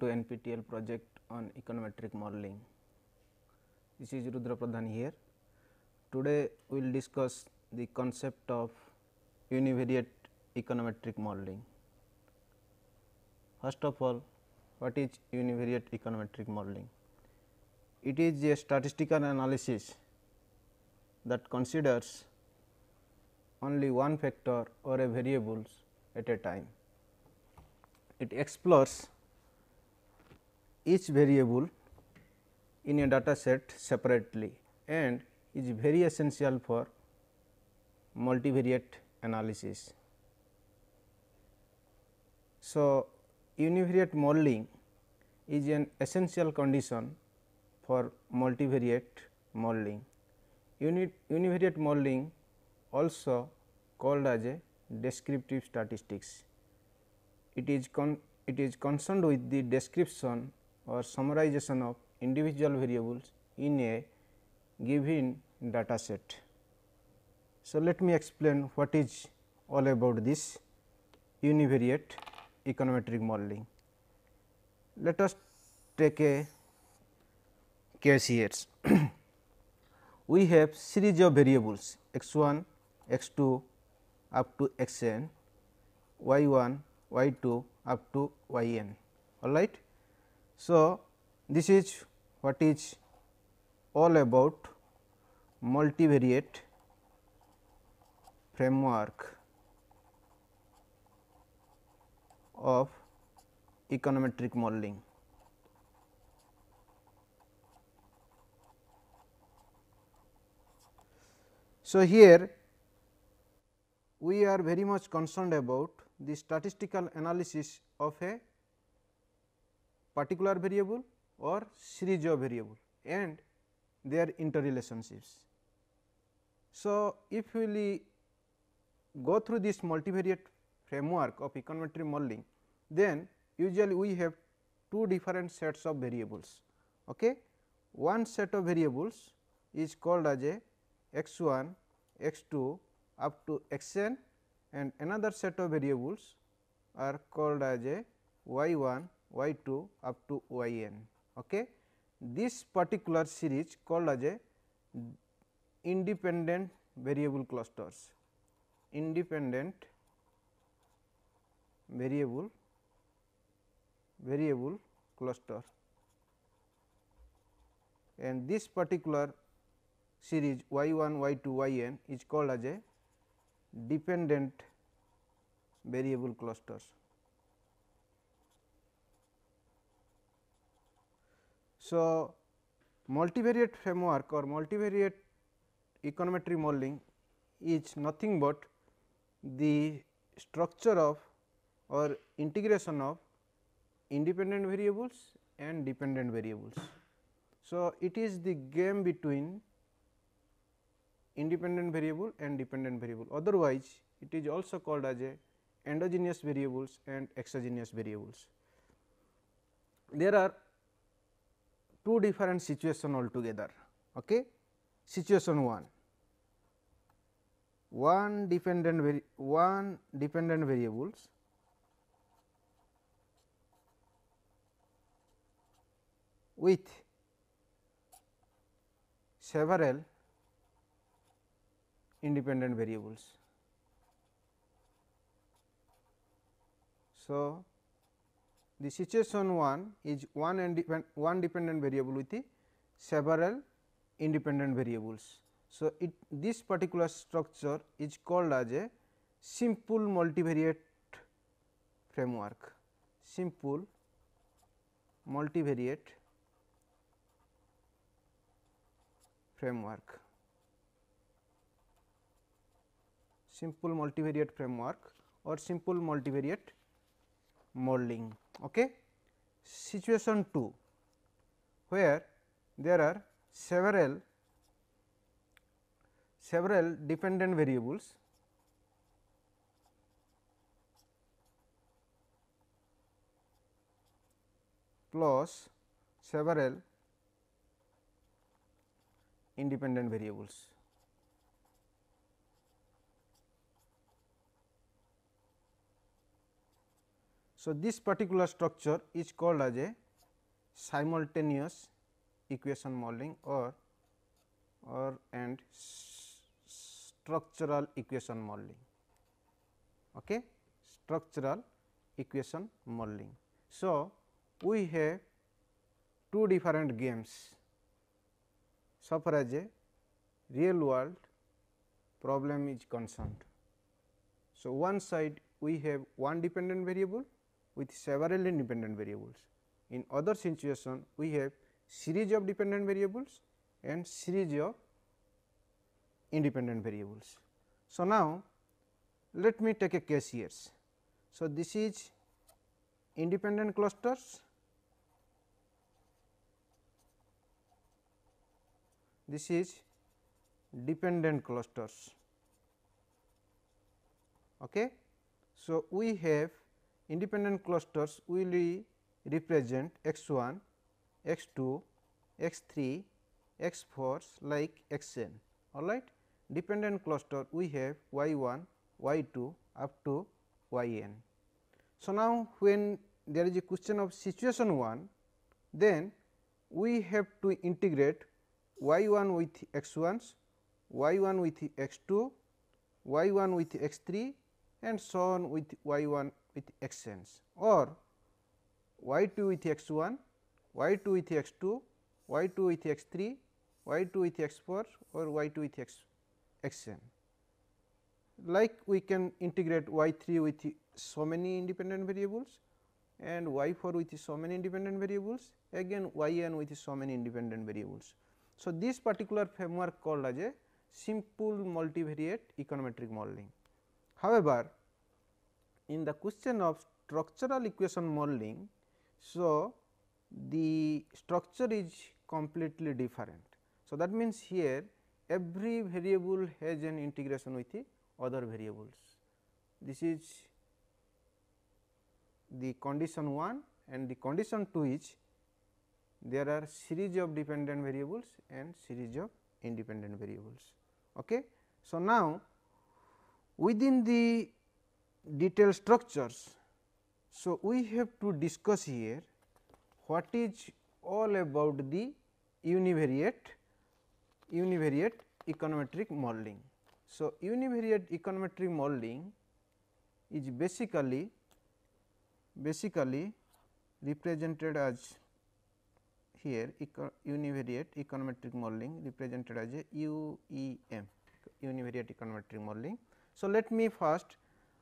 To NPTEL project on econometric modeling. This is Rudra Pradhan here. Today we will discuss the concept of univariate econometric modeling. First of all, what is univariate econometric modeling? It is a statistical analysis that considers only one factor or a variables at a time it explores each variable in a data set separately and is very essential for multivariate analysis. So, univariate modeling is an essential condition for multivariate modeling. Uni univariate modeling also called as a descriptive statistics it is con it is concerned with the description or summarization of individual variables in a given data set. So, let me explain what is all about this univariate econometric modeling. Let us take a case here. we have series of variables x 1, x 2 up to x n, y 1, y 2 up to y n all right. So, this is what is all about multivariate framework of econometric modeling. So, here we are very much concerned about the statistical analysis of a particular variable or series of variable and their interrelationships. So, if we go through this multivariate framework of econometric modeling, then usually we have two different sets of variables. Okay. One set of variables is called as a x 1, x 2 up to x n and another set of variables are called as a y 1, y 2 up to y n. Okay. This particular series called as a independent variable clusters, independent variable variable cluster and this particular series y 1, y 2, y n is called as a dependent variable clusters. So, multivariate framework or multivariate econometric modeling is nothing but the structure of or integration of independent variables and dependent variables. So, it is the game between independent variable and dependent variable otherwise it is also called as a endogenous variables and exogenous variables. There are two different situation altogether. Okay. Situation 1 one dependent one dependent variables with several independent variables. So, the situation 1 is one, independ, one dependent variable with the several independent variables. So, it this particular structure is called as a simple multivariate framework, simple multivariate framework. simple multivariate framework or simple multivariate modeling. Okay. Situation 2 where there are several several dependent variables plus several independent variables. So, this particular structure is called as a simultaneous equation modeling or or and structural equation modeling. Okay? Structural equation modeling. So, we have two different games so as a real world problem is concerned. So, one side we have one dependent variable with several independent variables. In other situation we have series of dependent variables and series of independent variables. So, now let me take a case here. So, this is independent clusters this is dependent clusters. Okay. So, we have independent clusters will represent x 1, x 2, x 3, x 4 like x n all right. Dependent cluster we have y 1, y 2 up to y n. So, now when there is a question of situation 1 then we have to integrate y 1 with x 1s, y 1 with x 2, y 1 with x 3 and so on with y 1 with x n's or y 2 with x 1, y 2 with x 2, y 2 with x 3, y 2 with x 4 or y 2 with x x n. Like we can integrate y 3 with so many independent variables and y 4 with so many independent variables again y n with so many independent variables. So, this particular framework called as a simple multivariate econometric modeling. However, in the question of structural equation modeling, so the structure is completely different. So, that means here every variable has an integration with the other variables. This is the condition 1 and the condition 2 is there are series of dependent variables and series of independent variables. Okay. So, now within the detailed structures, so we have to discuss here what is all about the univariate univariate econometric modeling. So, univariate econometric modeling is basically basically represented as here eco univariate econometric modeling represented as a UEM univariate econometric modeling. So, let me first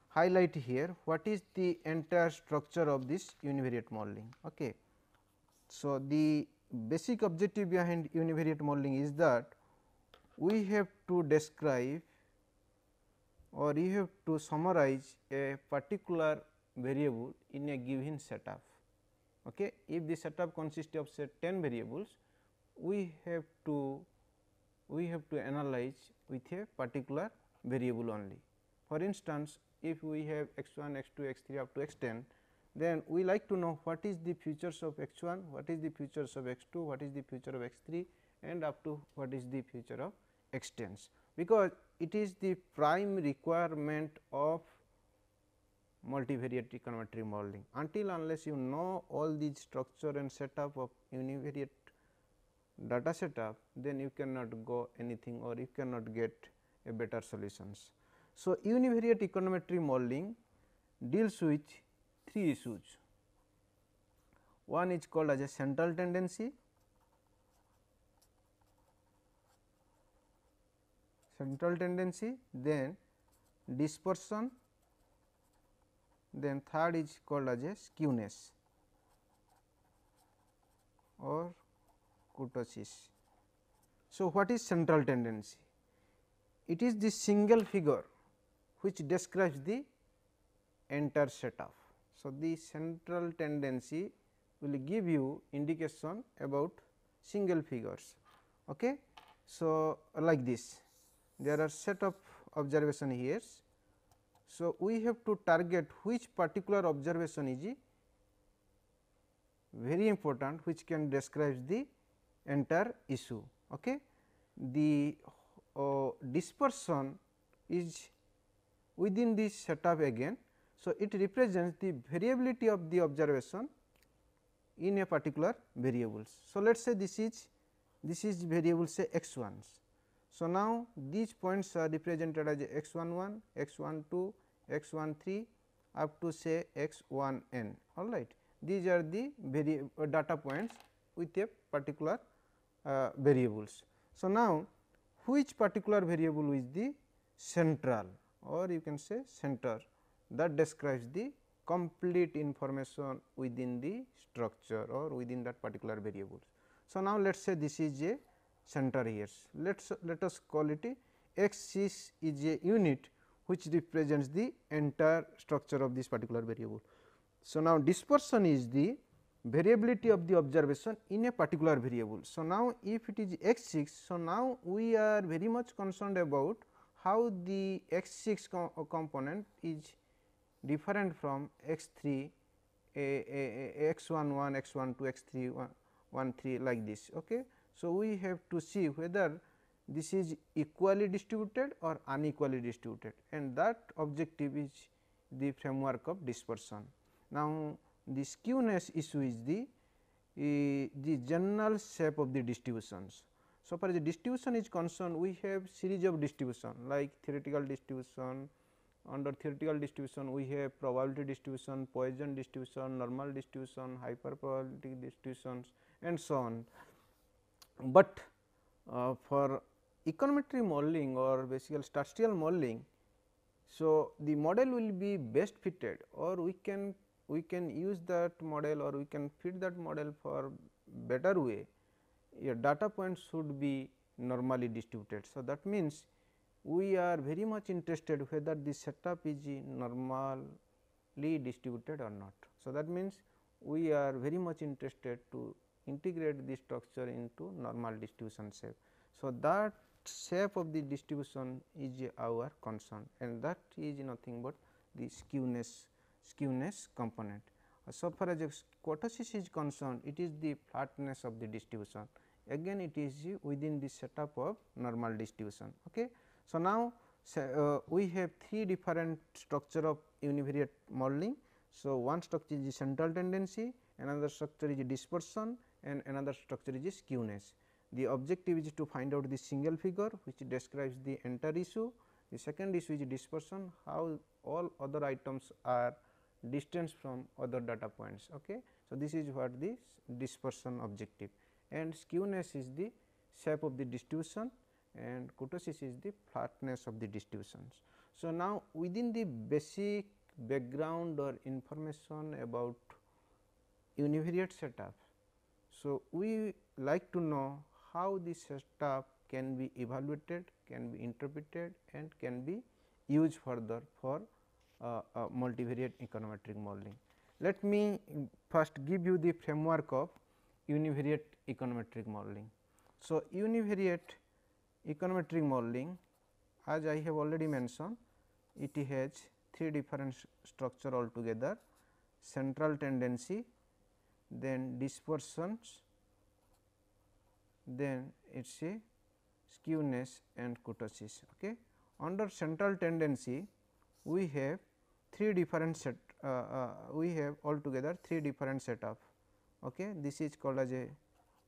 highlight here what is the entire structure of this univariate modeling. Okay. So, the basic objective behind univariate modeling is that we have to describe or you have to summarize a particular variable in a given setup. Okay. If the setup consists of say 10 variables, we have to we have to analyze with a particular variable only. For instance, if we have x 1, x 2, x 3 up to x 10, then we like to know what is the features of x 1, what is the features of x 2, what is the future of x 3 and up to what is the future of x 10, because it is the prime requirement of multivariate econometric modeling. Until unless you know all the structure and setup of univariate data setup, then you cannot go anything or you cannot get a better solutions. So, univariate econometric modeling deals with three issues. One is called as a central tendency, central tendency, then dispersion then third is called as a skewness or kurtosis. So, what is central tendency? It is the single figure which describes the entire setup. So, the central tendency will give you indication about single figures. Okay. So, like this there are set of observation here. So, we have to target which particular observation is very important which can describe the entire issue. Okay. The uh, dispersion is within this setup again. So, it represents the variability of the observation in a particular variables. So, let us say this is this is variable say x 1s. So, now these points are represented as x 1 1, x 1 2, x 1 3 up to say x 1 n all right. These are the uh, data points with a particular uh, variables. So, now which particular variable is the central or you can say center that describes the complete information within the structure or within that particular variables. So, now let us say this is a center here. Let us let us call it a is a unit which represents the entire structure of this particular variable. So, now dispersion is the variability of the observation in a particular variable. So, now if it is x 6, so now we are very much concerned about how the x 6 co component is different from x 3 a, a, a x 1 1 x 1 2 x 3 1, 1 3 like this. Okay. So, we have to see whether this is equally distributed or unequally distributed and that objective is the framework of dispersion. Now, the skewness issue is the uh, the general shape of the distributions. So, far as the distribution is concerned, we have series of distribution like theoretical distribution, under theoretical distribution we have probability distribution, Poisson distribution, normal distribution, hyperprobability distributions and so on. But uh, for econometric modeling or basically statistical modeling, so the model will be best fitted or we can we can use that model or we can fit that model for better way your data points should be normally distributed. So, that means, we are very much interested whether the setup is normally distributed or not. So, that means, we are very much interested to integrate the structure into normal distribution shape. So, that shape of the distribution is our concern and that is nothing but the skewness skewness component. So far as kurtosis is concerned, it is the flatness of the distribution. Again, it is within the setup of normal distribution. Okay. So, now uh, we have three different structure of univariate modeling. So, one structure is central tendency, another structure is dispersion and another structure is skewness. The objective is to find out the single figure which describes the entire issue. The second issue is dispersion, how all other items are distance from other data points. Okay. So, this is what the dispersion objective and skewness is the shape of the distribution and kurtosis is the flatness of the distributions. So, now within the basic background or information about univariate setup. So, we like to know how this setup can be evaluated, can be interpreted and can be used further for uh, uh, multivariate econometric modeling. Let me first give you the framework of univariate econometric modeling. So, univariate econometric modeling as I have already mentioned it has three different structure altogether central tendency, then dispersions, then it is a skewness and kurtosis. Okay. Under central tendency we have three different set uh, uh, we have altogether three different set setup. Okay. This is called as a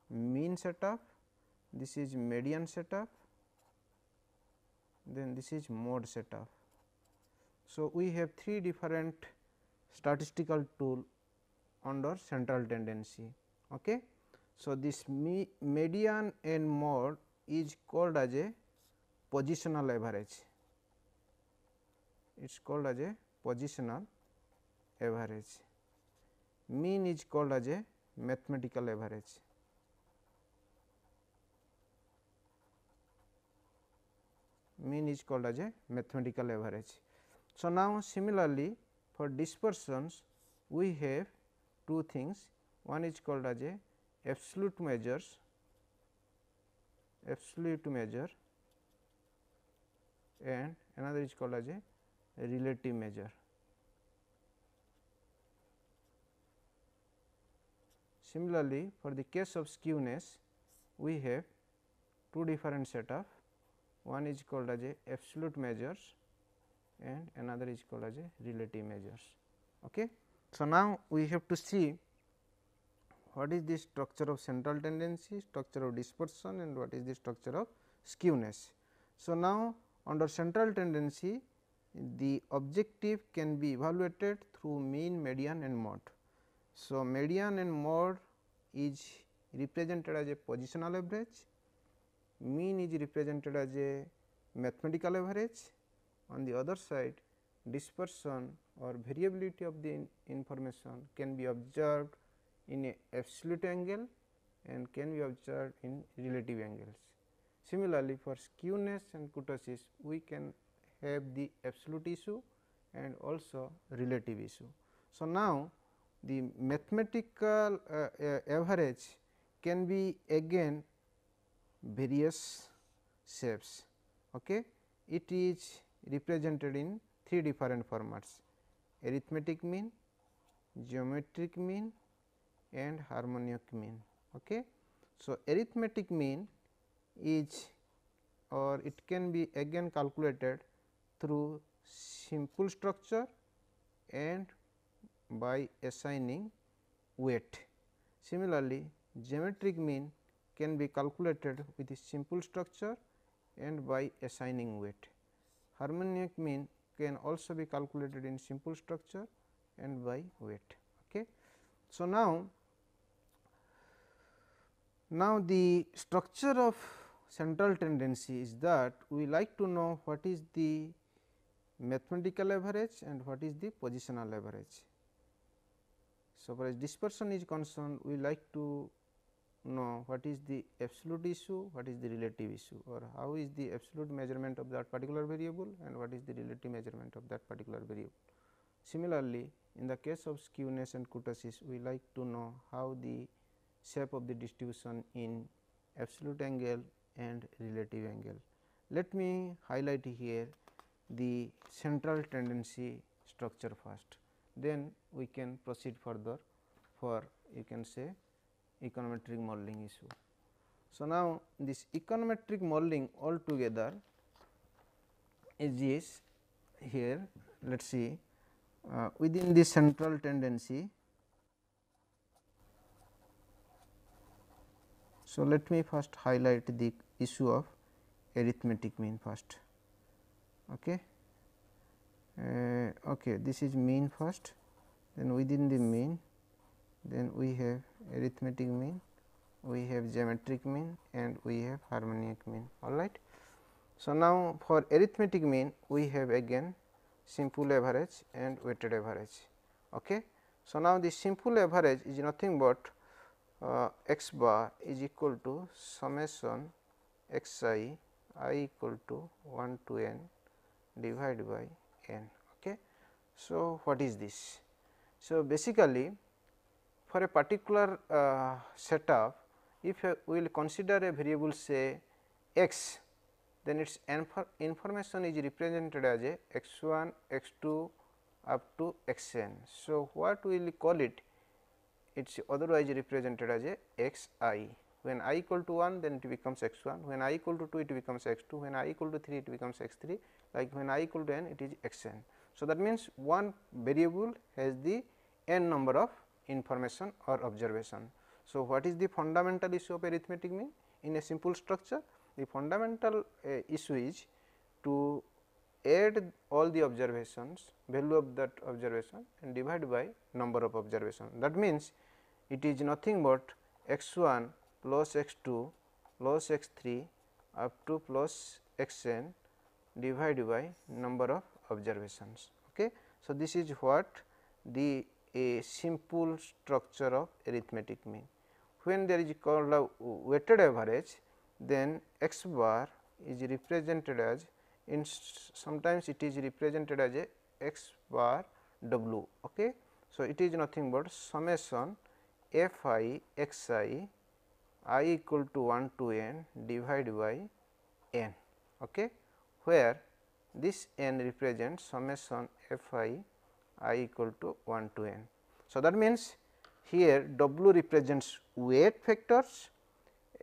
mean setup, this is median setup, then this is mode setup. So, we have three different statistical tool under central tendency. Okay. So, this me median and mode is called as a positional average it is called as a positional average. Mean is called as a mathematical average. Mean is called as a mathematical average. So, now similarly for dispersions we have two things one is called as a absolute measures absolute measure and another is called as a relative measure. Similarly, for the case of skewness we have two different set of one is called as a absolute measures and another is called as a relative measures. Okay. So, now we have to see what is the structure of central tendency, structure of dispersion and what is the structure of skewness. So, now under central tendency the objective can be evaluated through mean, median and mode. So, median and mode is represented as a positional average, mean is represented as a mathematical average, on the other side dispersion or variability of the in information can be observed in a absolute angle and can be observed in relative angles. Similarly, for skewness and kurtosis we can have the absolute issue and also relative issue. So, now the mathematical uh, uh, average can be again various shapes. Okay. It is represented in three different formats arithmetic mean, geometric mean and harmonic mean. Okay. So, arithmetic mean is or it can be again calculated through simple structure and by assigning weight. Similarly, geometric mean can be calculated with a simple structure and by assigning weight. Harmonic mean can also be calculated in simple structure and by weight. Okay. So, now, now the structure of central tendency is that we like to know what is the mathematical average and what is the positional average. So, far as dispersion is concerned we like to know what is the absolute issue, what is the relative issue or how is the absolute measurement of that particular variable and what is the relative measurement of that particular variable. Similarly, in the case of skewness and kurtosis we like to know how the shape of the distribution in absolute angle and relative angle. Let me highlight here the central tendency structure first, then we can proceed further for you can say econometric modeling issue. So, now this econometric modeling altogether is here let us see uh, within the central tendency. So, let me first highlight the issue of arithmetic mean first. Okay. Uh, okay, this is mean first, then within the mean, then we have arithmetic mean, we have geometric mean and we have harmonic mean. All right. So, now for arithmetic mean we have again simple average and weighted average. Okay. So, now the simple average is nothing but uh, x bar is equal to summation x i i equal to 1 to n divided by n. Okay. So, what is this? So, basically for a particular uh, setup if we will consider a variable say x then its information is represented as a x 1 x 2 up to x n. So, what we will call it it is otherwise represented as a x i when i equal to 1 then it becomes x 1 when i equal to 2 it becomes x 2 when i equal to 3 it becomes x 3 like when i equal to n it is x n. So, that means one variable has the n number of information or observation. So, what is the fundamental issue of arithmetic mean in a simple structure the fundamental uh, issue is to add all the observations value of that observation and divide by number of observation. That means, it is nothing but x 1 plus x 2 plus x 3 up to plus x n divided by number of observations. Okay. So, this is what the a simple structure of arithmetic mean. When there is called a weighted average, then x bar is represented as in sometimes it is represented as a x bar w. Okay. So, it is nothing but summation f i x i i equal to 1 to n divided by n, okay, where this n represents summation f i i equal to 1 to n. So, that means, here w represents weight factors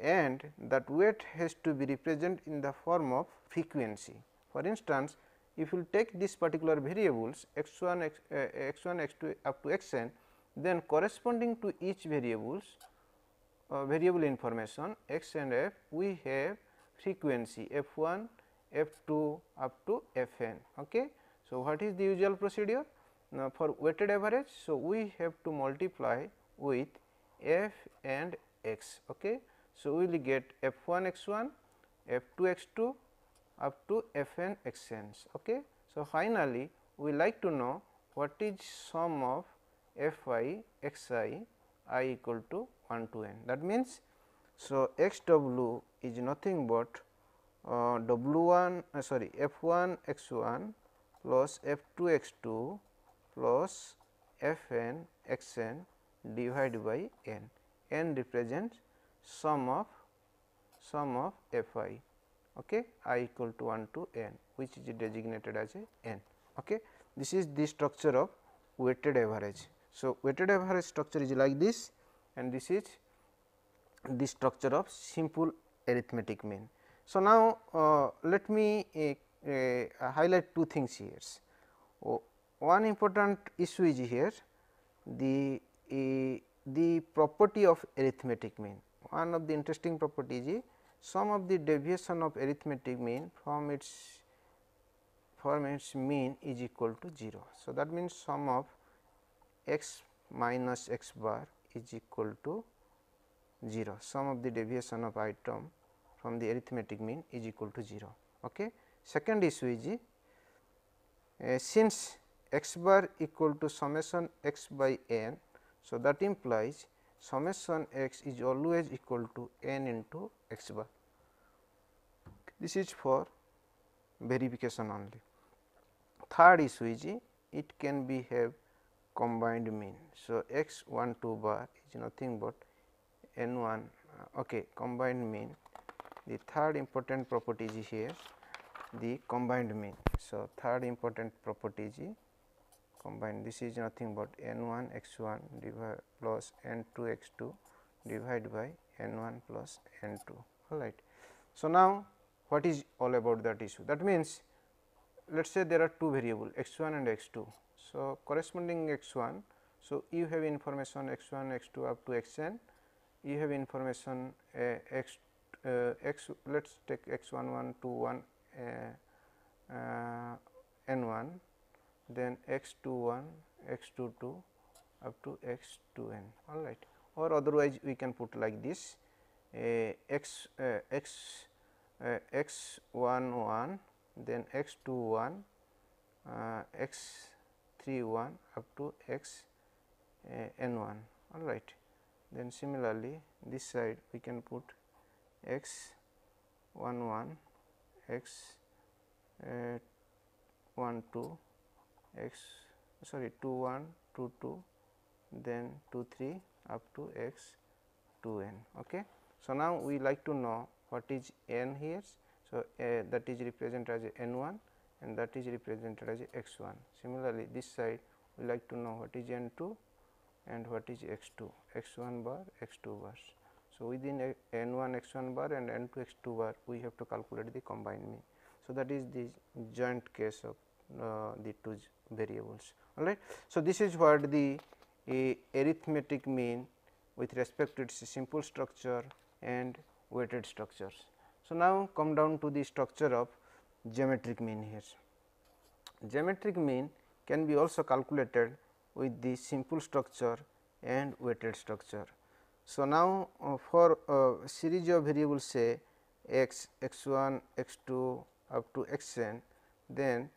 and that weight has to be represented in the form of frequency. For instance, if you take this particular variables x 1 x, uh, x 1 x 2 up to x n, then corresponding to each variables uh, variable information x and f we have frequency f 1 f 2 up to f n. Okay. So, what is the usual procedure? Now, for weighted average, so we have to multiply with f and x. Okay. So, we will get f 1 x 1, f 2 x 2 up to f n x n. Okay. So, finally, we like to know what is sum of f i x i i equal to 1 to n. That means, so x w is nothing but uh, w 1 uh, sorry f 1 x 1 plus f 2 x 2 plus f n x n divided by n. n represents sum of sum of f i okay, i equal to 1 to n which is designated as a n. Okay. This is the structure of weighted average. So, weighted average structure is like this and this is the structure of simple arithmetic mean. So, now uh, let me uh, uh, highlight two things here. Oh, one important issue is here the the property of arithmetic mean one of the interesting properties is sum of the deviation of arithmetic mean from its from its mean is equal to 0. So, that means sum of x minus x bar is equal to 0 sum of the deviation of item from the arithmetic mean is equal to 0. Okay. Second issue is uh, since x bar equal to summation x by n. So, that implies summation x is always equal to n into x bar. This is for verification only. Third issue is it can be have combined mean. So, x 1 2 bar is nothing but n 1 uh, okay, combined mean. The third important property is here the combined mean. So, third important property is combined this is nothing but n 1 x 1 divided plus n 2 x 2 divided by n 1 plus n 2 all right. So, now what is all about that issue that means let us say there are two variable x 1 and x 2. So, corresponding x 1 so you have information x 1 x 2 up to x n you have information uh, x x let us take x 1 1 2 1 uh, uh n 1 then x 2 1 x 2 2 up to x 2 n all right. Or otherwise we can put like this uh, x uh, x uh, x 1 1 then x 2 1 uh, x 3 1 up to x uh, n 1 all right. Then similarly this side we can put x 1 1 x uh, 1 2 x sorry 2 1 2 2 then 2 3 up to x 2 n. Okay. So, now we like to know what is n here. So, uh, that is represented as n 1 and that is represented as x 1. Similarly, this side we like to know what is n 2 and what is x 2 x 1 bar x 2 bars. So, within n 1 x 1 bar and n 2 x 2 bar we have to calculate the combined mean. So, that is the joint case of uh, the two variables all right. So, this is what the arithmetic mean with respect to its simple structure and weighted structures. So, now come down to the structure of geometric mean here. Geometric mean can be also calculated with the simple structure and weighted structure. So, now uh, for a series of variables say x, x 1, x 2 up to x n, then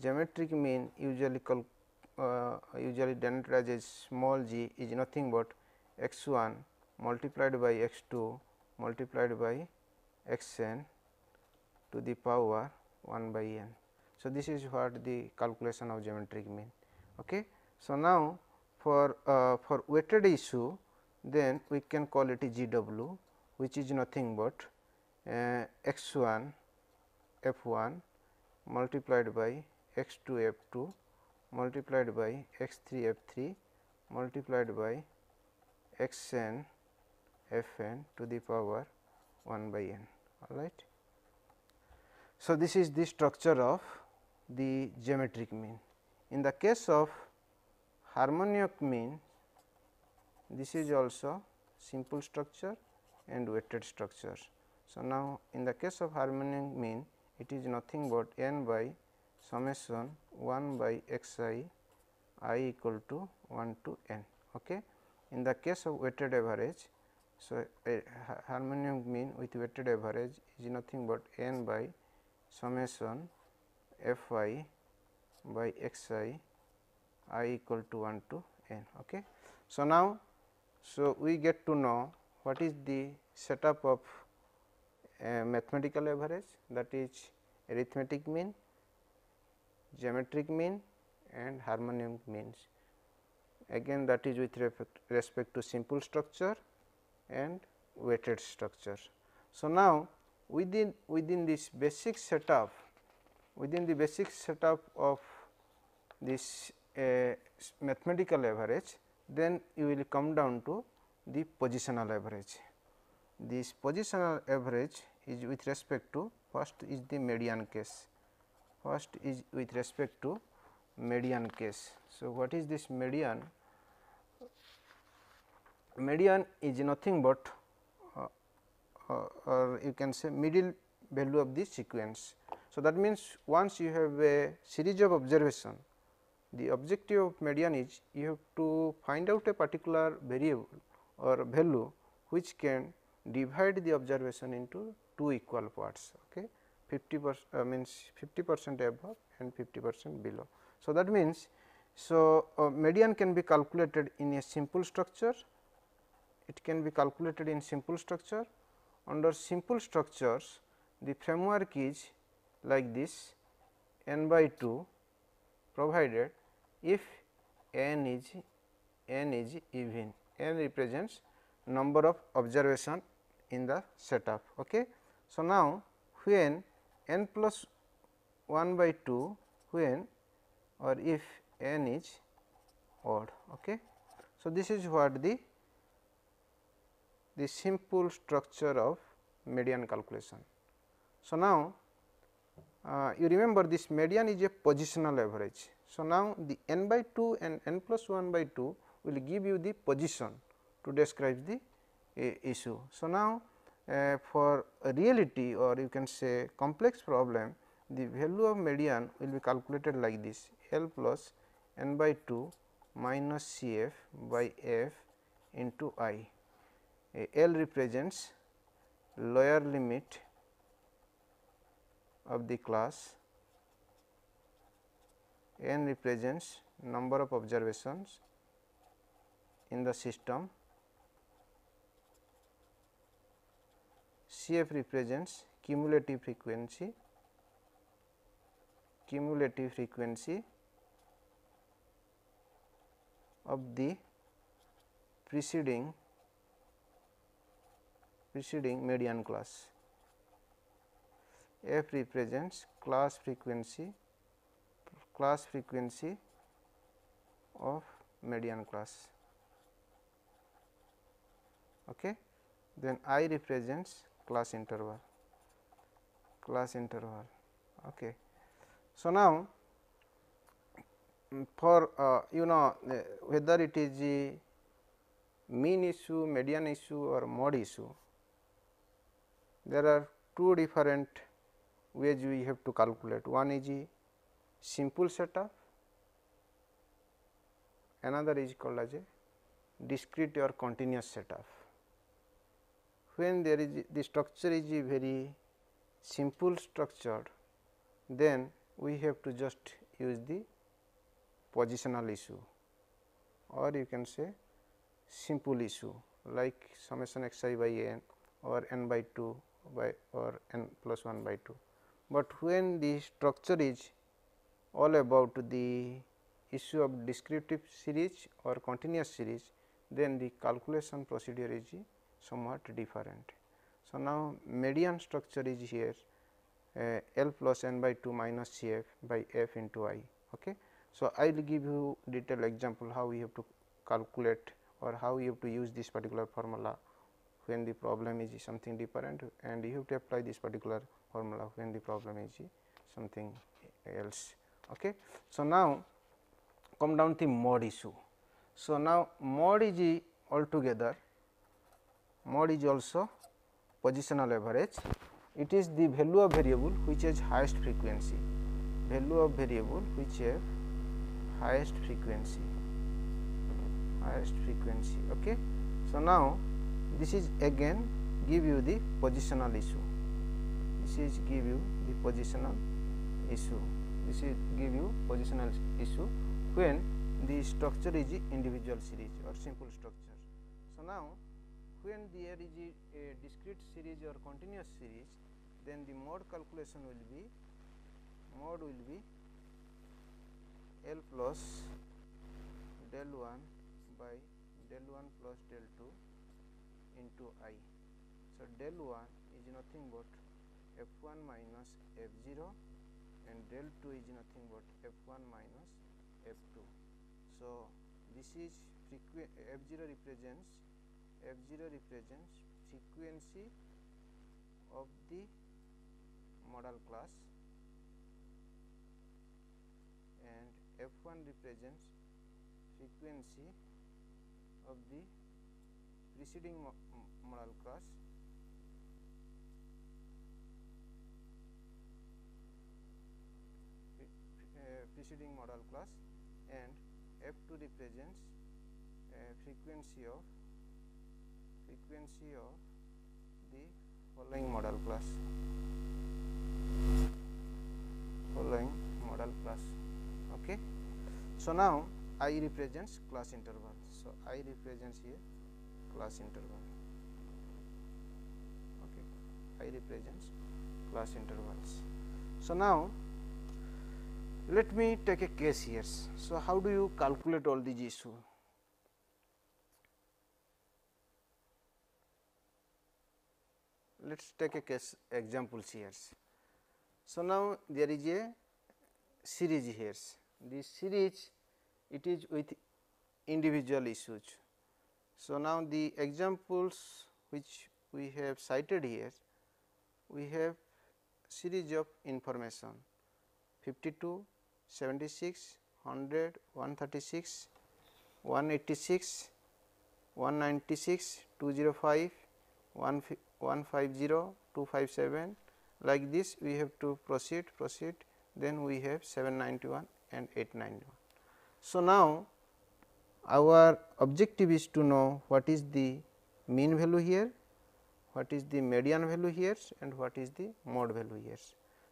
geometric mean usually uh, usually denoted as small g is nothing but x 1 multiplied by x 2 multiplied by x n to the power 1 by n. So, this is what the calculation of geometric mean. Okay. So, now for uh, for weighted issue then we can call it G w which is nothing but uh, x 1 f 1 multiplied by x 2 f 2 multiplied by x 3 f 3 multiplied by x n f n to the power 1 by n all right. So, this is the structure of the geometric mean. In the case of harmonic mean, this is also simple structure and weighted structure. So, now in the case of harmonic mean, it is nothing but n by summation 1 by x i i equal to 1 to n. Okay. In the case of weighted average, so a harmonic mean with weighted average is nothing but n by summation f i by x i i equal to 1 to n. Okay. So, now, so we get to know what is the setup of mathematical average that is arithmetic mean, geometric mean and harmonic means. Again that is with respect to simple structure and weighted structure. So, now within within this basic setup within the basic setup of this uh, mathematical average then you will come down to the positional average. This positional average is with respect to first is the median case first is with respect to median case. So, what is this median? Median is nothing but uh, uh, or you can say middle value of the sequence. So, that means once you have a series of observation, the objective of median is you have to find out a particular variable or value which can divide the observation into two equal parts. Okay. 50 percent uh, means 50 percent above and 50 percent below. So, that means, so uh, median can be calculated in a simple structure, it can be calculated in simple structure. Under simple structures, the framework is like this n by 2 provided if n is n is even, n represents number of observation in the setup. Okay. So, now when n plus 1 by 2 when or if n is odd. Okay. So, this is what the the simple structure of median calculation. So, now uh, you remember this median is a positional average. So, now the n by 2 and n plus 1 by 2 will give you the position to describe the uh, issue. So, now uh, for reality or you can say complex problem the value of median will be calculated like this L plus n by 2 minus C f by f into i. A L represents lower limit of the class, n represents number of observations in the system, C f represents cumulative frequency cumulative frequency of the preceding preceding median class. F represents class frequency class frequency of median class. Okay. Then I represents class interval class interval. Okay. So, now for uh, you know whether it is the mean issue, median issue or mode issue, there are two different ways we have to calculate. One is simple setup, another is called as a discrete or continuous setup. When there is the structure is a very simple structure, then we have to just use the positional issue or you can say simple issue like summation x i by n or n by 2 by or n plus 1 by 2. But when the structure is all about the issue of descriptive series or continuous series, then the calculation procedure is somewhat different. So, now median structure is here uh, L plus n by 2 minus C f by f into i. Okay. So, I will give you detailed example how we have to calculate or how you have to use this particular formula when the problem is something different and you have to apply this particular formula when the problem is something else. Okay. So, now come down to mode issue. So, now mode is altogether mode is also positional average. It is the value of variable which has highest frequency. Value of variable which have highest frequency. Highest frequency. Okay? So now this is again give you the positional issue. This is give you the positional issue this is give you positional issue when the structure is individual series or simple structure so now when there is a, a discrete series or continuous series then the mode calculation will be mode will be L plus del 1 by del 1 plus del 2 into i. So, del 1 is nothing but f 1 minus f 0 and del 2 is nothing but f 1 minus f 2. So, this is f 0 represents f 0 represents frequency of the model class and f 1 represents frequency of the preceding mo model class uh, preceding model class and f 2 represents uh, frequency of frequency of the following model class. Following model class. Okay? So now i represents class interval. So i represents here class interval. Okay? I represents class intervals. So now let me take a case here so how do you calculate all these issues? let us take a case example here. So, now there is a series here this series it is with individual issues. So, now the examples which we have cited here we have series of information 52, 76, 100, 136, 186, 196, 205, 150, 257 like this we have to proceed proceed then we have 791 and 891. So, now our objective is to know what is the mean value here, what is the median value here and what is the mode value here.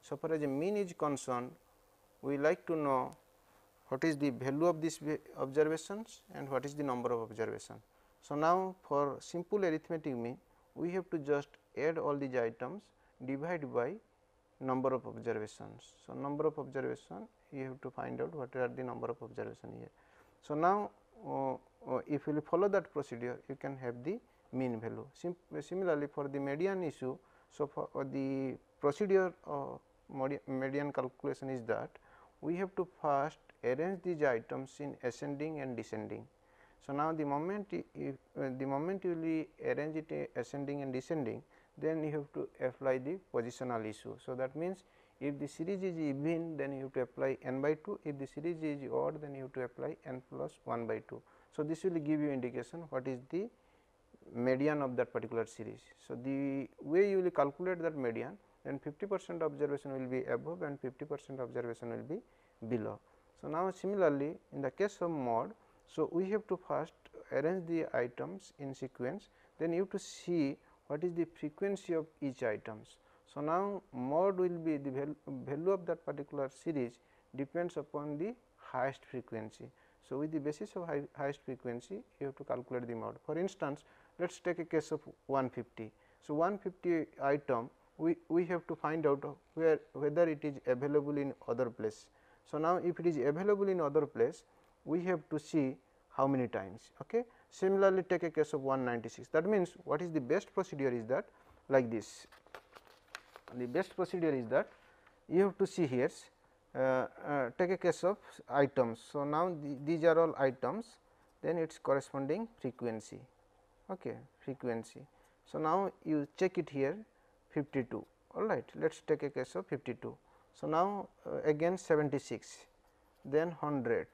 So, far as a mean is concerned we like to know what is the value of these observations and what is the number of observations. So, now for simple arithmetic mean we have to just add all these items divide by number of observations. So, number of observation you have to find out what are the number of observation here. So, now uh, uh, if you follow that procedure you can have the mean value. Sim similarly, for the median issue, so for uh, the procedure of median calculation is that we have to first arrange these items in ascending and descending. So, now the moment if uh, the moment you arrange it ascending and descending then you have to apply the positional issue. So, that means if the series is even then you have to apply n by 2 if the series is odd then you have to apply n plus 1 by 2. So, this will give you indication what is the median of that particular series. So, the way you will calculate that median then 50 percent observation will be above and 50 percent observation will be below. So, now similarly in the case of mode, so we have to first arrange the items in sequence then you have to see what is the frequency of each items. So, now mode will be the value of that particular series depends upon the highest frequency. So, with the basis of high, highest frequency you have to calculate the mode. For instance, let us take a case of 150. So, 150 item we, we have to find out where whether it is available in other place. So, now if it is available in other place we have to see how many times. Okay. Similarly, take a case of 196 that means, what is the best procedure is that like this the best procedure is that you have to see here uh, uh, take a case of items. So, now the, these are all items then its corresponding frequency okay, frequency. So, now you check it here 52 all right let us take a case of 52. So, now uh, again 76 then 100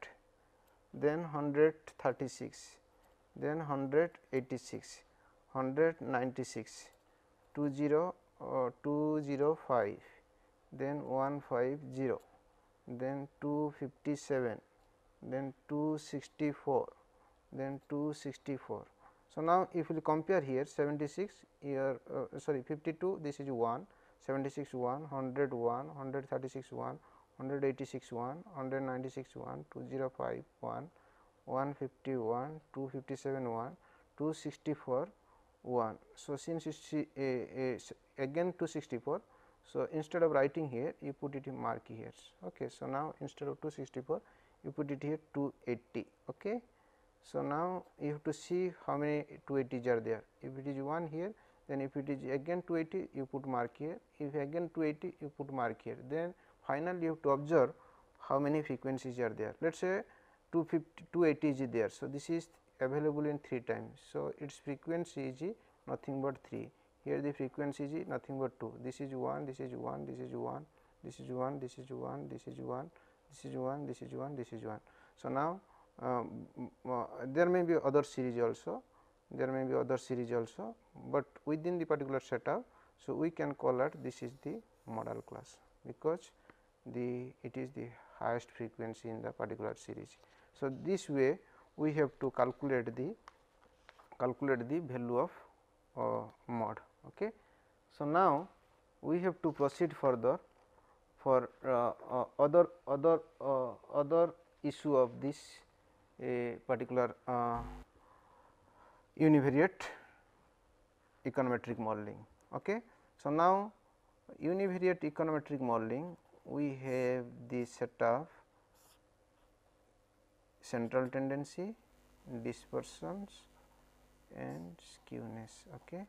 then 136 then 186 196 20 uh, 205 then 150 then 257 then 264 then 264 so now if we compare here 76 here uh, sorry 52 this is 1 76 1 100 1 136 1 186 1 196 1 205 1 151 257 1 264 1 so since it's uh, uh, again 264 so instead of writing here you put it in mark here. Okay so now instead of 264 you put it here 280 okay so, now you have to see how many 280s are there. If it is 1 here, then if it is again 280, you put mark here. If again 280, you put mark here. Then finally, you have to observe how many frequencies are there. Let us say 250, 280 is there. So, this is available in 3 times. So, its frequency is nothing but 3. Here the frequency is nothing but 2. This is 1, this is 1, this is 1, this is 1, this is 1, this is 1, this is 1, this is 1, this is 1. So, now there may be other series also there may be other series also, but within the particular setup. So, we can call it this is the model class because the it is the highest frequency in the particular series. So, this way we have to calculate the calculate the value of uh, mod. Okay. So, now we have to proceed further for uh, uh, other other uh, other issue of this a particular uh, univariate econometric modeling. Okay. So, now univariate econometric modeling we have the set of central tendency, dispersions and skewness. Okay.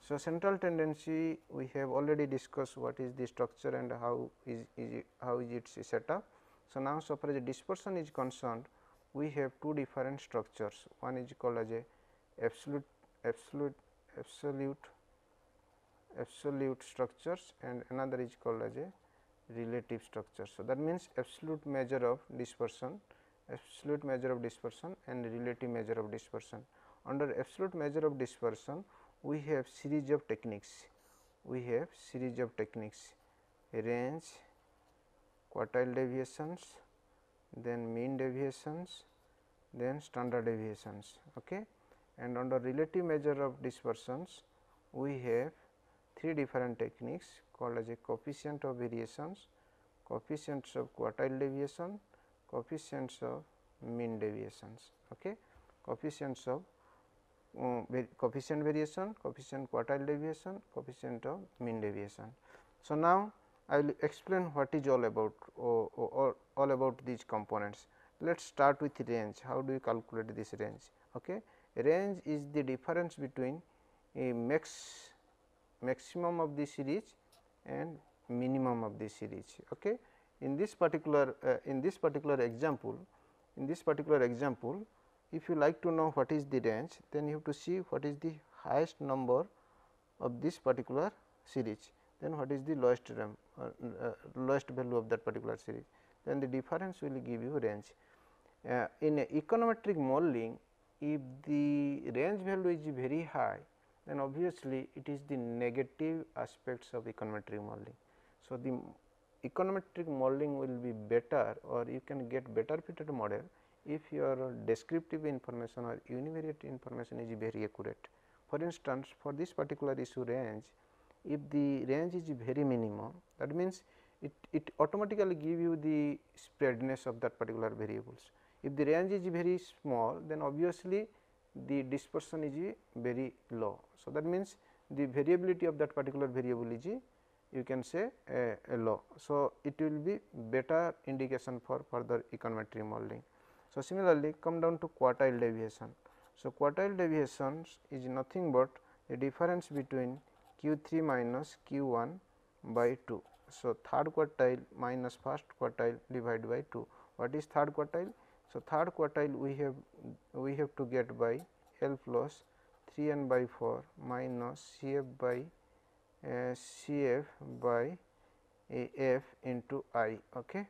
So, central tendency we have already discussed what is the structure and how is, is it, how is its set up. So, now so far as dispersion is concerned we have two different structures one is called as a absolute absolute absolute absolute structures and another is called as a relative structure. So, that means absolute measure of dispersion absolute measure of dispersion and relative measure of dispersion. Under absolute measure of dispersion we have series of techniques we have series of techniques range quartile deviations then mean deviations, then standard deviations. Okay. And under relative measure of dispersions, we have three different techniques called as a coefficient of variations, coefficients of quartile deviation, coefficients of mean deviations. Okay. Coefficients of um, coefficient variation, coefficient quartile deviation, coefficient of mean deviation. So, now I will explain what is all about all about these components. Let us start with range. How do you calculate this range? Okay. Range is the difference between a max maximum of the series and minimum of the series. Okay. In this particular uh, in this particular example, in this particular example, if you like to know what is the range, then you have to see what is the highest number of this particular series then what is the lowest RAM, uh, uh, lowest value of that particular series then the difference will give you range. Uh, in econometric modeling if the range value is very high then obviously it is the negative aspects of econometric modeling. So, the econometric modeling will be better or you can get better fitted model if your descriptive information or univariate information is very accurate. For instance, for this particular issue range if the range is very minimum that means it, it automatically give you the spreadness of that particular variables. If the range is very small then obviously the dispersion is very low. So, that means the variability of that particular variable is you can say a, a low. So, it will be better indication for further econometric modeling. So, similarly, come down to quartile deviation. So, quartile deviations is nothing but the difference between q 3 minus q 1 by 2. So, third quartile minus first quartile divided by 2. What is third quartile? So, third quartile we have we have to get by L plus 3 n by 4 minus C f by uh, C f by a f into i okay.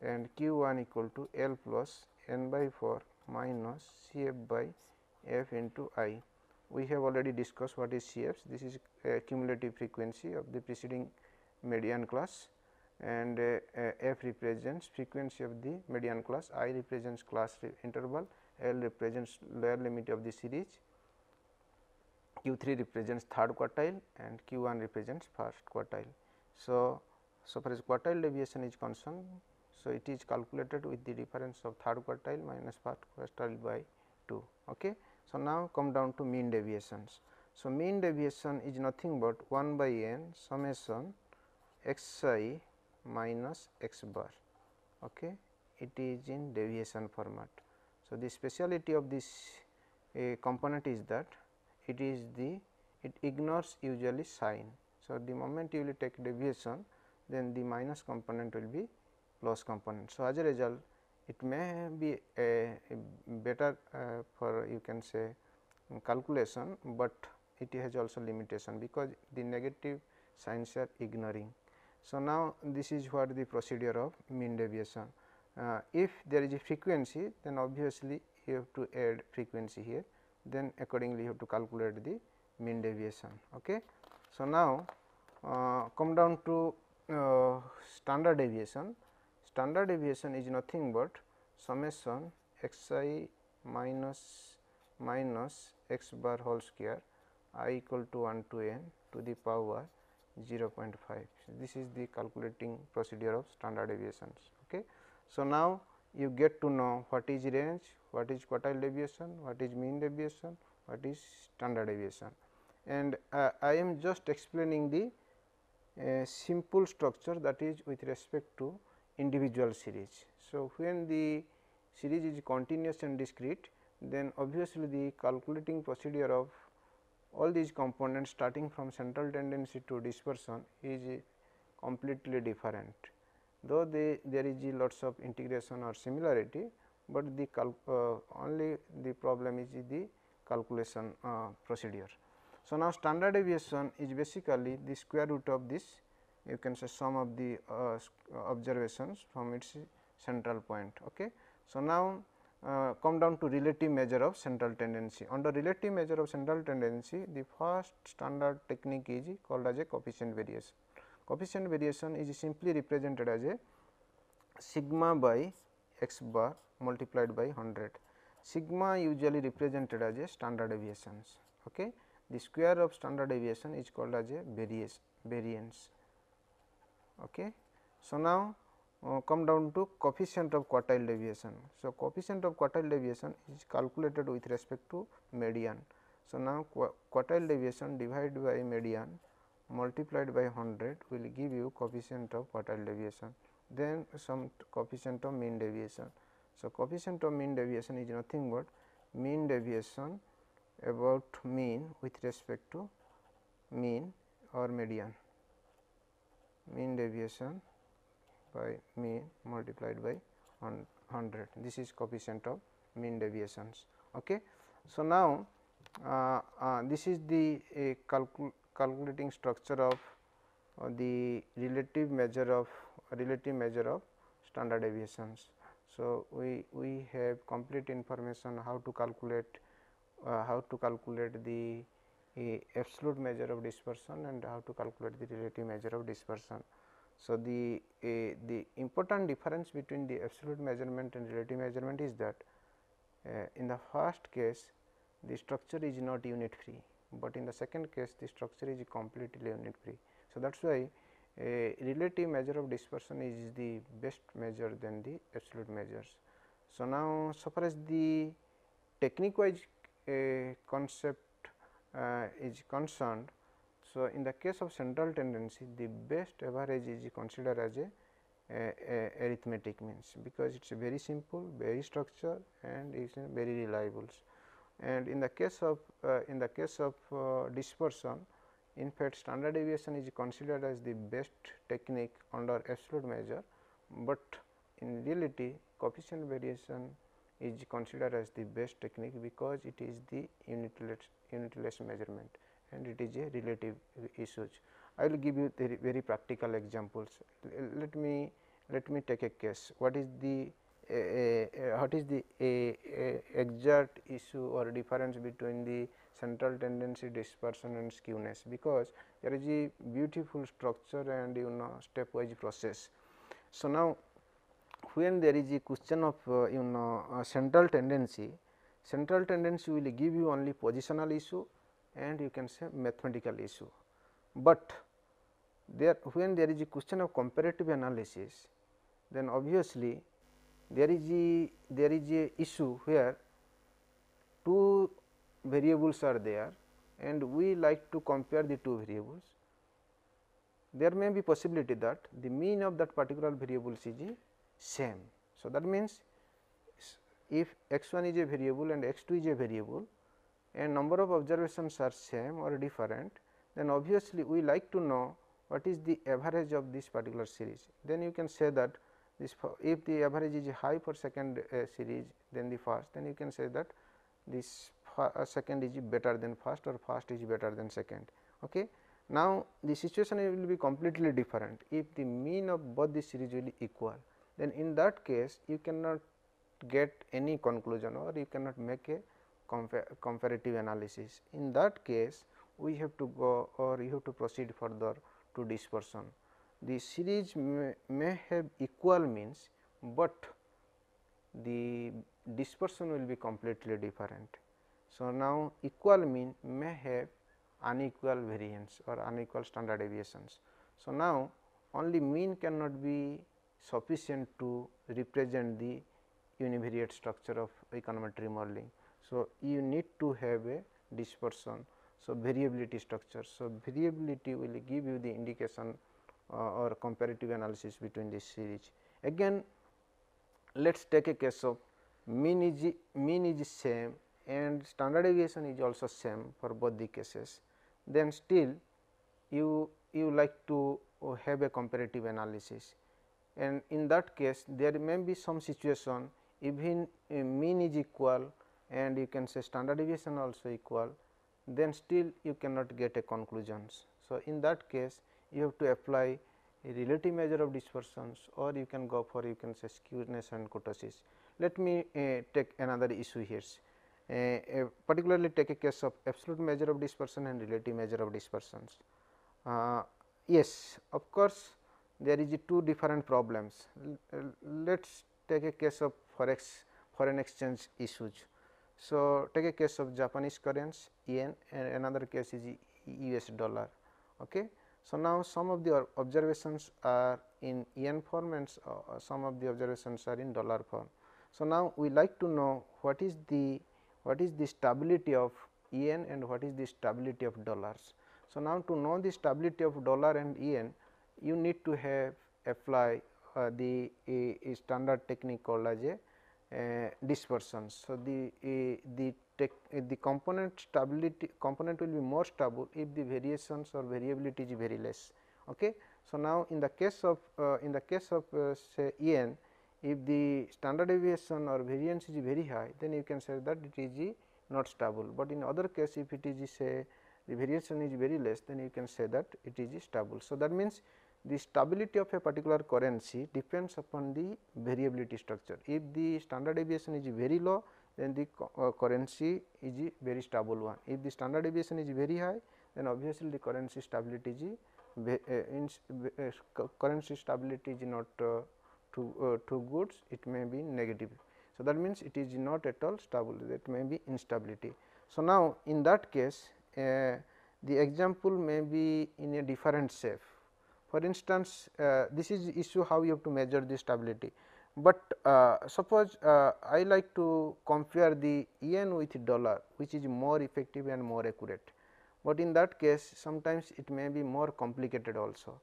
and q 1 equal to L plus n by 4 minus C f by f into i. We have already discussed what is C f. This is a cumulative frequency of the preceding median class and uh, uh, f represents frequency of the median class, i represents class interval, L represents lower limit of the series, q 3 represents third quartile and q 1 represents first quartile. So, so far as quartile deviation is concerned, so it is calculated with the difference of third quartile minus first quartile by 2. Okay. So, now come down to mean deviations. So, mean deviation is nothing but 1 by n summation x i minus x bar. Okay. It is in deviation format. So, the speciality of this uh, component is that it is the it ignores usually sign. So, the moment you will take deviation then the minus component will be plus component. So, as a result it may be a, a better uh, for you can say calculation, but it has also limitation because the negative signs are ignoring. So, now this is what the procedure of mean deviation. Uh, if there is a frequency then obviously you have to add frequency here then accordingly you have to calculate the mean deviation. Okay. So, now uh, come down to uh, standard deviation. Standard deviation is nothing but summation x i minus minus x bar whole square i equal to 1 to n to the power 0.5. This is the calculating procedure of standard deviations. Okay. So, now you get to know what is range, what is quartile deviation, what is mean deviation, what is standard deviation. And uh, I am just explaining the uh, simple structure that is with respect to individual series. So, when the series is continuous and discrete, then obviously the calculating procedure of all these components starting from central tendency to dispersion is completely different. Though they, there is lots of integration or similarity, but the uh, only the problem is the calculation uh, procedure. So, now standard deviation is basically the square root of this you can say sum of the uh, observations from its central point. Okay. So, now uh, come down to relative measure of central tendency. Under relative measure of central tendency, the first standard technique is called as a coefficient variation. Coefficient variation is simply represented as a sigma by x bar multiplied by 100. Sigma usually represented as a standard deviations. Okay. The square of standard deviation is called as a variance. Okay. So, now uh, come down to coefficient of quartile deviation. So, coefficient of quartile deviation is calculated with respect to median. So, now quartile deviation divided by median multiplied by 100 will give you coefficient of quartile deviation, then some coefficient of mean deviation. So, coefficient of mean deviation is nothing but mean deviation about mean with respect to mean or median, mean deviation by mean multiplied by 100. This is coefficient of mean deviations. Okay. So, now uh, uh, this is the calcul calculating structure of uh, the relative measure of relative measure of standard deviations. So, we, we have complete information how to calculate uh, how to calculate the absolute measure of dispersion and how to calculate the relative measure of dispersion. So, the the important difference between the absolute measurement and relative measurement is that uh, in the first case the structure is not unit free, but in the second case the structure is completely unit free. So, that is why a relative measure of dispersion is the best measure than the absolute measures. So, now as the technique wise uh, concept uh, is concerned, So, in the case of central tendency the best average is considered as a, a, a arithmetic means, because it is very simple, very structure and is very reliable. And in the case of uh, in the case of uh, dispersion in fact standard deviation is considered as the best technique under absolute measure, but in reality coefficient variation is considered as the best technique because it is the unitless unitless measurement and it is a relative issue. I will give you very, very practical examples. Let me let me take a case. What is the what is the exact issue or difference between the central tendency dispersion and skewness because there is a beautiful structure and you know stepwise process. So, now when there is a question of uh, you know uh, central tendency, central tendency will give you only positional issue and you can say mathematical issue. But there when there is a question of comparative analysis, then obviously there is a there is a issue where two variables are there and we like to compare the two variables. There may be possibility that the mean of that particular variable is same. So, that means, if x 1 is a variable and x 2 is a variable and number of observations are same or different, then obviously, we like to know what is the average of this particular series. Then you can say that this if the average is high for second uh, series than the first, then you can say that this uh, second is better than first or first is better than second. Okay. Now, the situation will be completely different if the mean of both the series will be equal then in that case you cannot get any conclusion or you cannot make a comparative analysis. In that case we have to go or you have to proceed further to dispersion. The series may, may have equal means, but the dispersion will be completely different. So, now equal mean may have unequal variance or unequal standard deviations. So, now only mean cannot be sufficient to represent the univariate structure of econometric modeling. So, you need to have a dispersion. So, variability structure. So, variability will give you the indication uh, or comparative analysis between this series. Again let us take a case of mean is mean is same and standard deviation is also same for both the cases. Then still you you like to have a comparative analysis and in that case there may be some situation even mean is equal and you can say standard deviation also equal then still you cannot get a conclusions. So, in that case you have to apply a relative measure of dispersions or you can go for you can say skewness and kurtosis. Let me uh, take another issue here. Uh, uh, particularly take a case of absolute measure of dispersion and relative measure of dispersions. Uh, yes, of course, there is two different problems. Let us take a case of forex foreign exchange issues. So, take a case of Japanese currency yen and another case is US dollar. Okay. So, now some of the observations are in yen form and uh, some of the observations are in dollar form. So, now we like to know what is the what is the stability of yen and what is the stability of dollars. So, now to know the stability of dollar and yen you need to have apply uh, the standard technique called as a uh, dispersion. So, the the tech, the component stability component will be more stable if the variations or variability is very less. Okay. So, now in the case of uh, in the case of uh, say yen if the standard deviation or variance is very high then you can say that it is not stable, but in other case if it is say the variation is very less then you can say that it is stable. So, that means the stability of a particular currency depends upon the variability structure. If the standard deviation is very low, then the uh, currency is a very stable one. If the standard deviation is very high, then obviously the currency stability is uh, in, uh, currency stability is not uh, too uh, too good, it may be negative. So, that means it is not at all stable, that may be instability. So, now in that case, uh, the example may be in a different shape for instance, uh, this is issue how you have to measure the stability, but uh, suppose uh, I like to compare the yen with dollar which is more effective and more accurate. but in that case sometimes it may be more complicated also.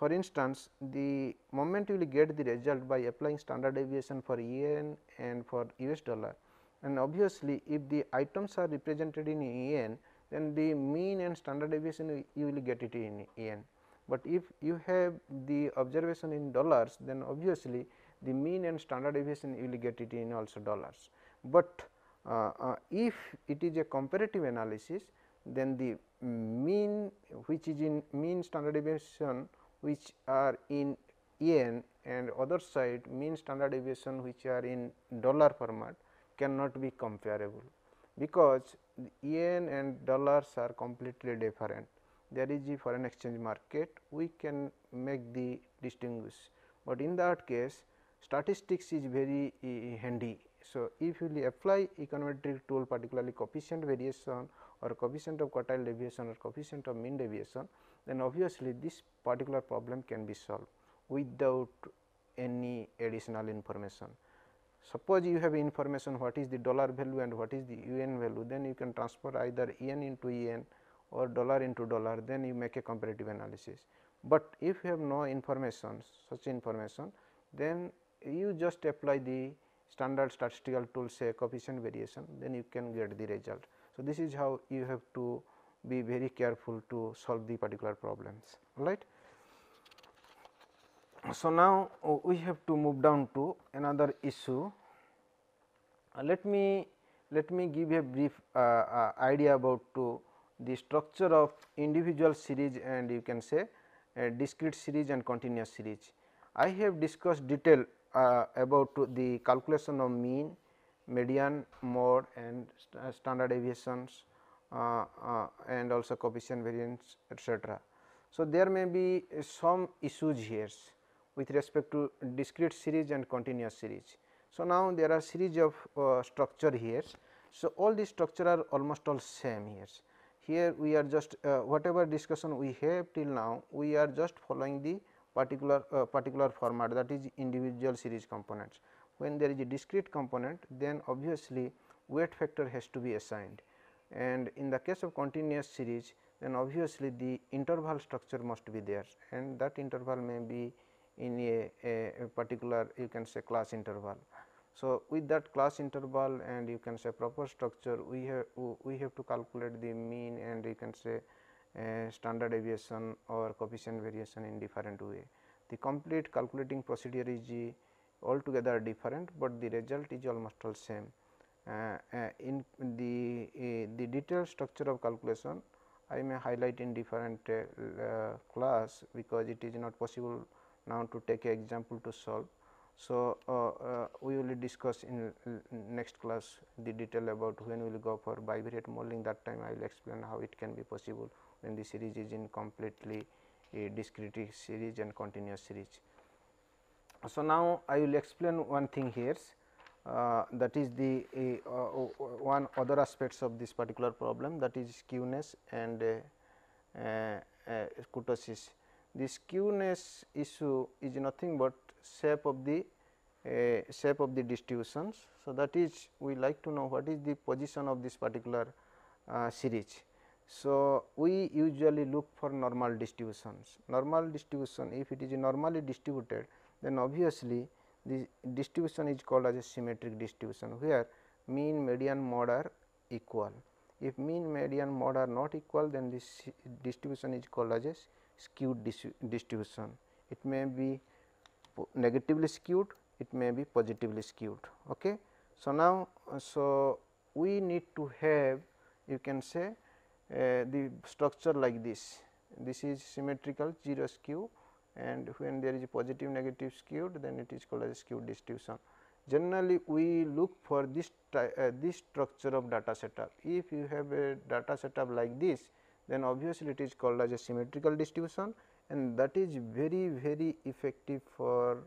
For instance, the moment you will get the result by applying standard deviation for yen and for US dollar and obviously, if the items are represented in yen then the mean and standard deviation you will get it in yen. But if you have the observation in dollars then obviously, the mean and standard deviation you will get it in also dollars. But uh, uh, if it is a comparative analysis then the mean which is in mean standard deviation which are in yen and other side mean standard deviation which are in dollar format cannot be comparable because yen and dollars are completely different. There is a foreign exchange market we can make the distinguish, but in that case statistics is very uh, handy. So, if you apply econometric tool particularly coefficient variation or coefficient of quartile deviation or coefficient of mean deviation, then obviously this particular problem can be solved without any additional information. Suppose you have information what is the dollar value and what is the yen value, then you can transfer either yen into yen or dollar into dollar, then you make a comparative analysis. But if you have no information such information, then you just apply the standard statistical tool say coefficient variation, then you can get the result. So, this is how you have to be very careful to solve the particular problems right. So, now we have to move down to another issue. Uh, let me let me give a brief uh, uh, idea about to the structure of individual series and you can say discrete series and continuous series. I have discussed detail uh, about the calculation of mean, median, mode and st uh, standard deviations uh, and also coefficient variance etcetera. So, there may be some issues here with respect to discrete series and continuous series. So, now there are series of uh, structure here. So, all the structure are almost all same here. Here we are just uh, whatever discussion we have till now we are just following the particular uh, particular format that is individual series components. When there is a discrete component then obviously weight factor has to be assigned and in the case of continuous series then obviously the interval structure must be there and that interval may be in a, a, a particular you can say class interval. So, with that class interval and you can say proper structure we have we have to calculate the mean and you can say uh, standard deviation or coefficient variation in different way. The complete calculating procedure is uh, altogether different, but the result is almost all same. Uh, uh, in the uh, the detailed structure of calculation I may highlight in different uh, class because it is not possible now to take example to solve. So, uh, we will discuss in next class the detail about when we will go for bivariate modeling that time I will explain how it can be possible when the series is in completely a discrete series and continuous series. So, now I will explain one thing here uh, that is the uh, one other aspects of this particular problem that is skewness and uh, uh, uh kurtosis. The skewness issue is nothing but shape of the uh, shape of the distributions. So, that is we like to know what is the position of this particular series. So, we usually look for normal distributions. Normal distribution if it is normally distributed then obviously, the distribution is called as a symmetric distribution where mean median mode are equal. If mean median mode are not equal then this distribution is called as a skewed distribution. It may be negatively skewed, it may be positively skewed. Okay. So, now, so we need to have you can say uh, the structure like this. This is symmetrical 0 skew and when there is a positive negative skewed then it is called as skewed distribution. Generally we look for this uh, this structure of data setup. If you have a data setup like this then obviously it is called as a symmetrical distribution and that is very very effective for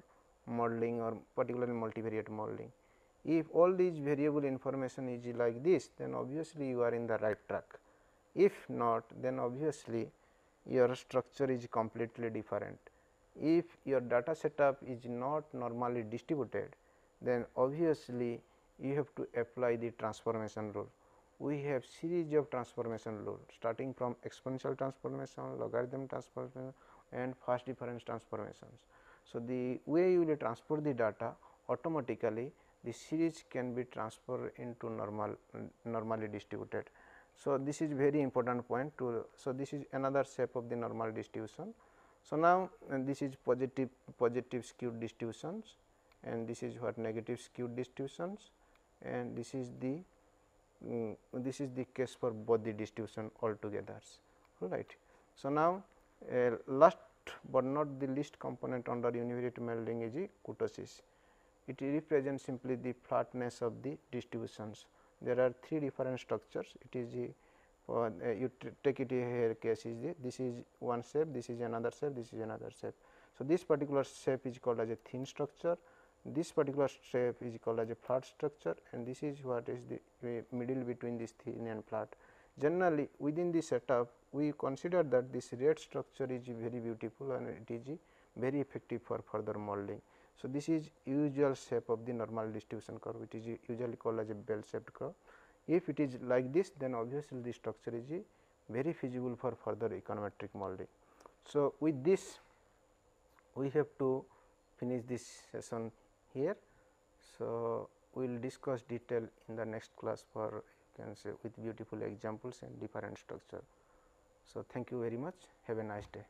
modeling or particularly multivariate modeling. If all these variable information is like this then obviously you are in the right track. If not then obviously your structure is completely different. If your data setup is not normally distributed then obviously you have to apply the transformation rule. we have series of transformation rule starting from exponential transformation, logarithm transformation and fast difference transformations. So, the way you will transport the data automatically the series can be transferred into normal normally distributed. So, this is very important point to. So, this is another shape of the normal distribution. So, now this is positive positive skewed distributions and this is what negative skewed distributions and this is the um, this is the case for both the distribution altogether right. So, now uh, last but not the least component under univariate modeling is the kurtosis. It represents simply the flatness of the distributions. There are three different structures. It is the uh, you take it here case is the this is one shape, this is another shape, this is another shape. So, this particular shape is called as a thin structure this particular shape is called as a flat structure and this is what is the middle between this thin and flat. Generally within the setup we consider that this red structure is very beautiful and it is very effective for further molding. So, this is usual shape of the normal distribution curve which is usually called as a bell shaped curve. If it is like this then obviously the structure is very feasible for further econometric molding. So, with this we have to finish this session here. So, we will discuss detail in the next class for can say with beautiful examples and different structure. So, thank you very much have a nice day.